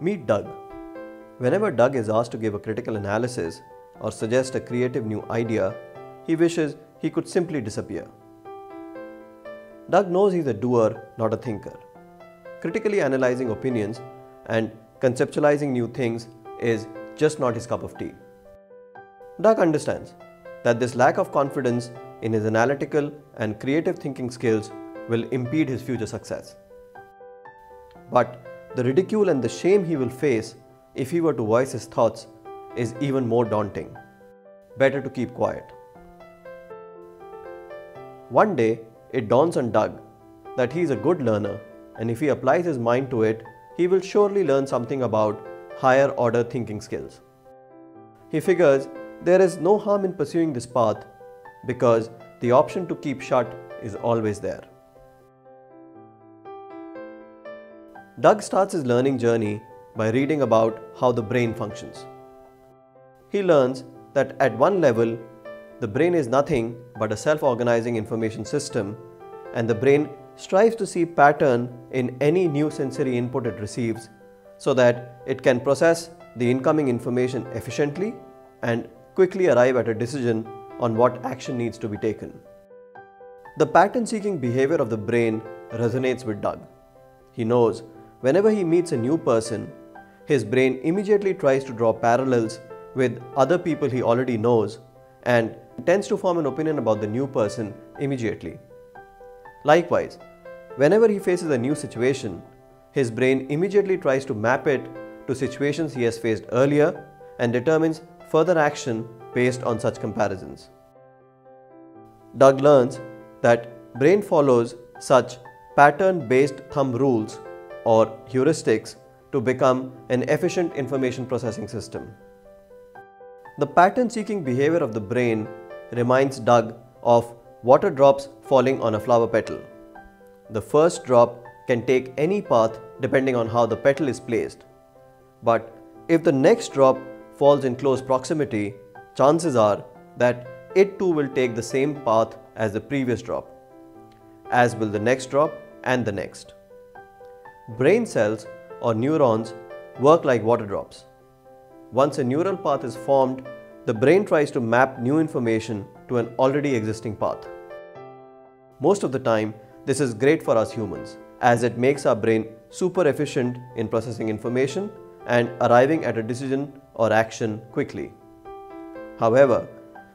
Meet Doug. Whenever Doug is asked to give a critical analysis or suggest a creative new idea, he wishes he could simply disappear. Doug knows he's a doer, not a thinker. Critically analyzing opinions and conceptualizing new things is just not his cup of tea. Doug understands that this lack of confidence in his analytical and creative thinking skills will impede his future success. But the ridicule and the shame he will face if he were to voice his thoughts is even more daunting. Better to keep quiet. One day, it dawns on Doug that he is a good learner and if he applies his mind to it, he will surely learn something about higher order thinking skills. He figures there is no harm in pursuing this path because the option to keep shut is always there. Doug starts his learning journey by reading about how the brain functions. He learns that at one level, the brain is nothing but a self organizing information system, and the brain strives to see pattern in any new sensory input it receives so that it can process the incoming information efficiently and quickly arrive at a decision on what action needs to be taken. The pattern seeking behavior of the brain resonates with Doug. He knows whenever he meets a new person, his brain immediately tries to draw parallels with other people he already knows and tends to form an opinion about the new person immediately. Likewise, whenever he faces a new situation, his brain immediately tries to map it to situations he has faced earlier and determines further action based on such comparisons. Doug learns that brain follows such pattern-based thumb rules or heuristics to become an efficient information processing system. The pattern-seeking behavior of the brain reminds Doug of water drops falling on a flower petal. The first drop can take any path depending on how the petal is placed. But if the next drop falls in close proximity, chances are that it too will take the same path as the previous drop, as will the next drop and the next. Brain cells or neurons work like water drops. Once a neural path is formed, the brain tries to map new information to an already existing path. Most of the time, this is great for us humans as it makes our brain super efficient in processing information and arriving at a decision or action quickly. However,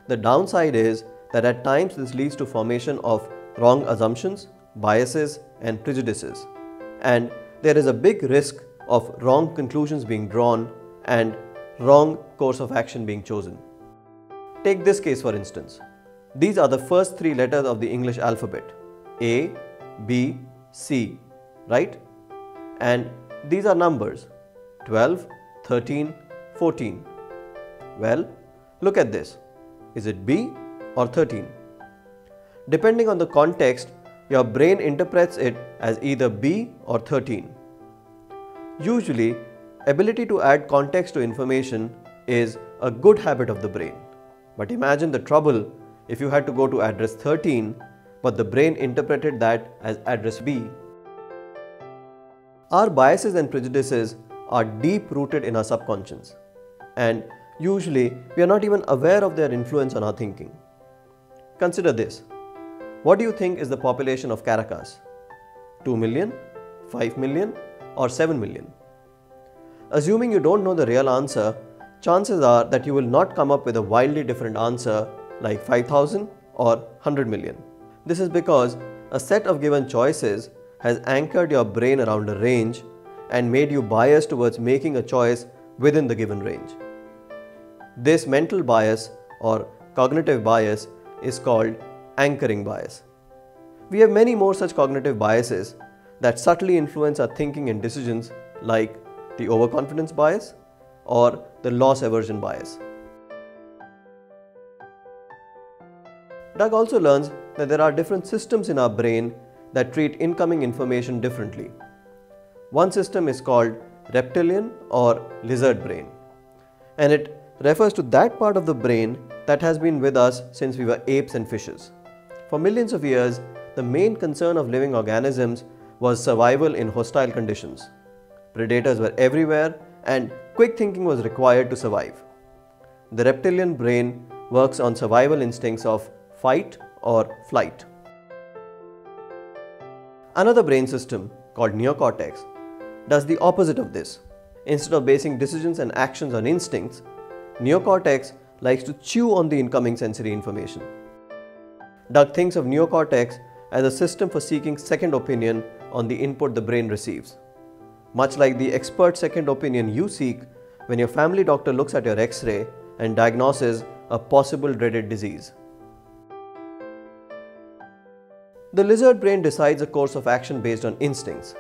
the downside is that at times this leads to formation of wrong assumptions, biases and prejudices and there is a big risk of wrong conclusions being drawn and wrong course of action being chosen. Take this case for instance. These are the first three letters of the English alphabet A, B, C, right? And these are numbers 12, 13, 14. Well, look at this. Is it B or 13? Depending on the context, your brain interprets it as either B or 13. Usually, ability to add context to information is a good habit of the brain. But imagine the trouble if you had to go to address 13 but the brain interpreted that as address B. Our biases and prejudices are deep rooted in our subconscious and usually we are not even aware of their influence on our thinking. Consider this. What do you think is the population of Caracas? 2 million, 5 million or 7 million? Assuming you don't know the real answer, chances are that you will not come up with a wildly different answer like 5000 or 100 million. This is because a set of given choices has anchored your brain around a range and made you biased towards making a choice within the given range. This mental bias or cognitive bias is called anchoring bias. We have many more such cognitive biases that subtly influence our thinking and decisions like the overconfidence bias or the loss aversion bias. Doug also learns that there are different systems in our brain that treat incoming information differently. One system is called reptilian or lizard brain and it refers to that part of the brain that has been with us since we were apes and fishes. For millions of years, the main concern of living organisms was survival in hostile conditions. predators were everywhere, and quick thinking was required to survive. The reptilian brain works on survival instincts of fight or flight. Another brain system, called neocortex, does the opposite of this. Instead of basing decisions and actions on instincts, neocortex likes to chew on the incoming sensory information. Doug thinks of neocortex as a system for seeking second opinion on the input the brain receives. Much like the expert second opinion you seek when your family doctor looks at your x ray and diagnoses a possible dreaded disease. The lizard brain decides a course of action based on instincts,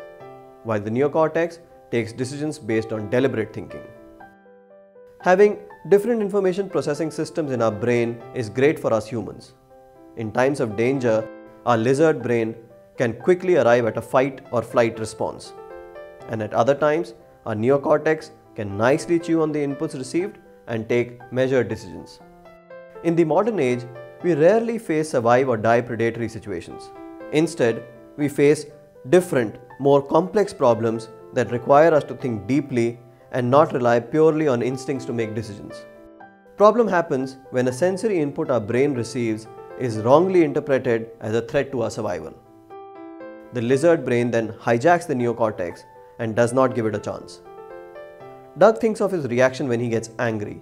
while the neocortex takes decisions based on deliberate thinking. Having different information processing systems in our brain is great for us humans. In times of danger, our lizard brain can quickly arrive at a fight or flight response. And at other times, our neocortex can nicely chew on the inputs received and take measured decisions. In the modern age, we rarely face survive or die predatory situations. Instead, we face different, more complex problems that require us to think deeply and not rely purely on instincts to make decisions. Problem happens when a sensory input our brain receives is wrongly interpreted as a threat to our survival. The lizard brain then hijacks the neocortex and does not give it a chance. Doug thinks of his reaction when he gets angry.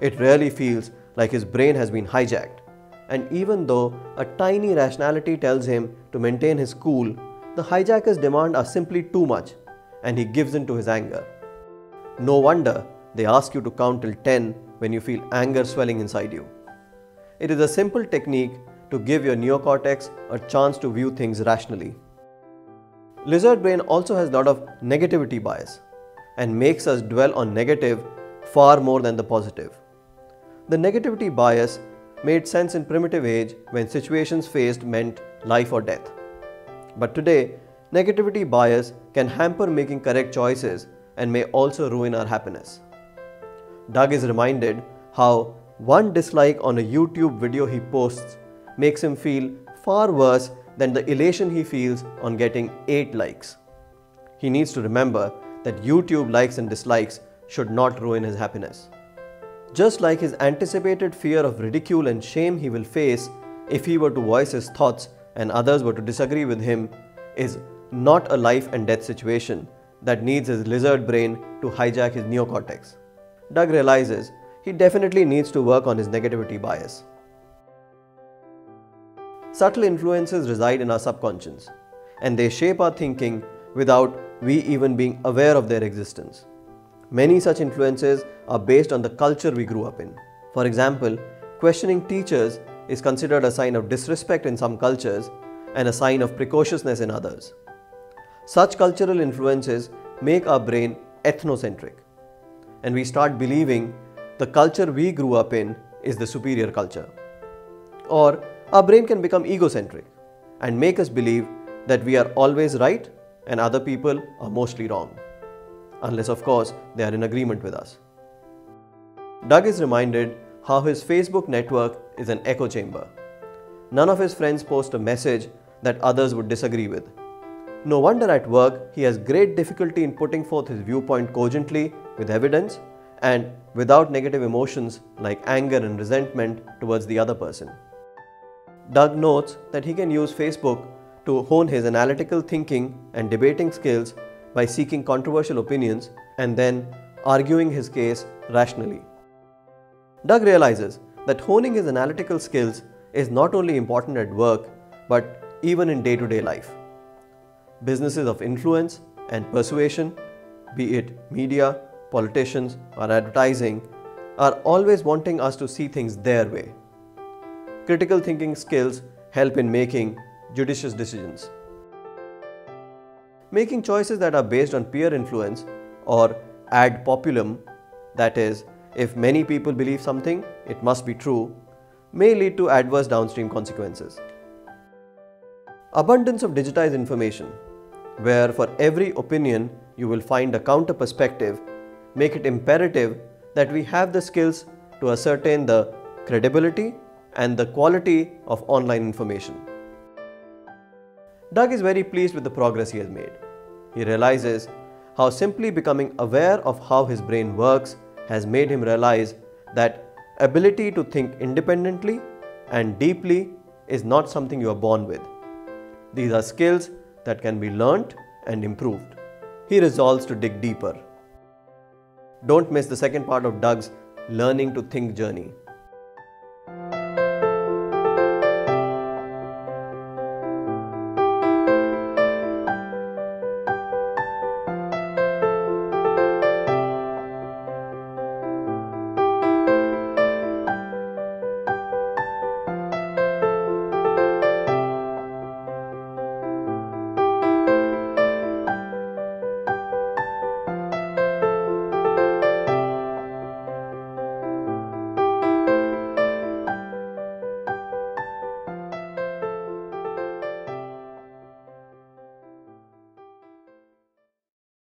It rarely feels like his brain has been hijacked, and even though a tiny rationality tells him to maintain his cool, the hijacker's demands are simply too much, and he gives in to his anger. No wonder they ask you to count till 10 when you feel anger swelling inside you. It is a simple technique to give your neocortex a chance to view things rationally. Lizard brain also has a lot of negativity bias and makes us dwell on negative far more than the positive. The negativity bias made sense in primitive age when situations faced meant life or death. But today, negativity bias can hamper making correct choices and may also ruin our happiness. Doug is reminded how one dislike on a YouTube video he posts makes him feel far worse than the elation he feels on getting 8 likes. He needs to remember that YouTube likes and dislikes should not ruin his happiness. Just like his anticipated fear of ridicule and shame he will face if he were to voice his thoughts and others were to disagree with him is not a life and death situation that needs his lizard brain to hijack his neocortex. Doug realizes he definitely needs to work on his negativity bias. Subtle influences reside in our subconscious, and they shape our thinking without we even being aware of their existence. Many such influences are based on the culture we grew up in. For example, questioning teachers is considered a sign of disrespect in some cultures and a sign of precociousness in others. Such cultural influences make our brain ethnocentric, and we start believing the culture we grew up in is the superior culture. Or our brain can become egocentric and make us believe that we are always right and other people are mostly wrong. Unless, of course, they are in agreement with us. Doug is reminded how his Facebook network is an echo chamber. None of his friends post a message that others would disagree with. No wonder at work he has great difficulty in putting forth his viewpoint cogently with evidence and without negative emotions like anger and resentment towards the other person. Doug notes that he can use Facebook to hone his analytical thinking and debating skills by seeking controversial opinions and then arguing his case rationally. Doug realizes that honing his analytical skills is not only important at work but even in day to day life. Businesses of influence and persuasion, be it media, politicians, or advertising, are always wanting us to see things their way. Critical thinking skills help in making judicious decisions. Making choices that are based on peer influence or ad populum, that is, if many people believe something, it must be true, may lead to adverse downstream consequences. Abundance of digitized information, where for every opinion you will find a counter perspective make it imperative that we have the skills to ascertain the credibility and the quality of online information. Doug is very pleased with the progress he has made. He realizes how simply becoming aware of how his brain works has made him realize that ability to think independently and deeply is not something you are born with. These are skills that can be learnt and improved. He resolves to dig deeper. Don't miss the second part of Doug's learning to think journey.